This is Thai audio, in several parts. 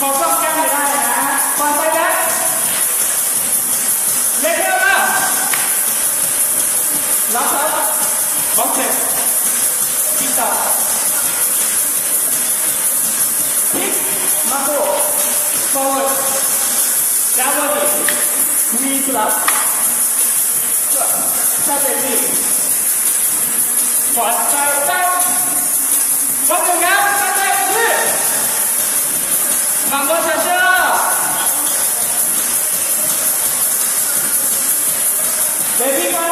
ขอซ่อมแก้มไม่ได้นะปล่อยไปนะเล็กเวมารับเท้าบล็อกเจ็บพิต่อพิกมาโก้ forward downward knee เต็ปนี้ขวาซ้าย 장관차차! 레비가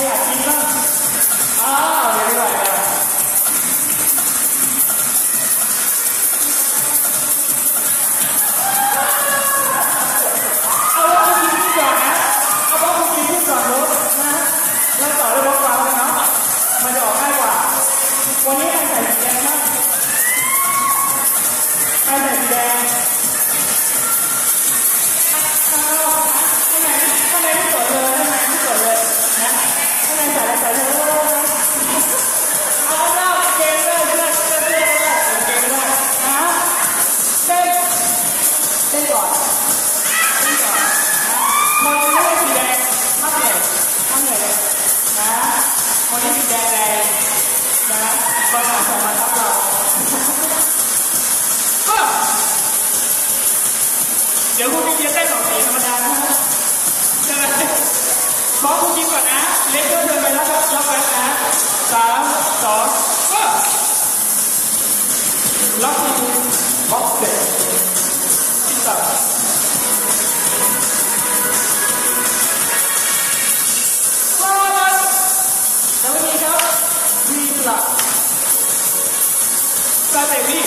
Hey, aquí está. คนที่ติดแดงแดงนะก็มาสมาทับเราก็เดี๋ยวคุณกินเจี๊ยบได้สองสีธรรมดานะฮะใช่ไหมขอคุณกินก่อนนะ เล็กก็เดินไปแล้ว family.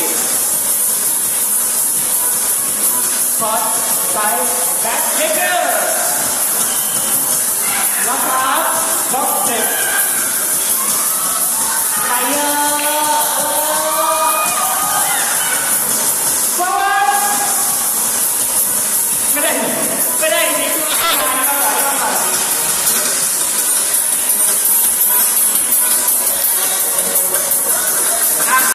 But by that